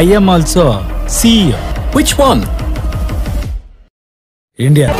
I'm also CEO which one India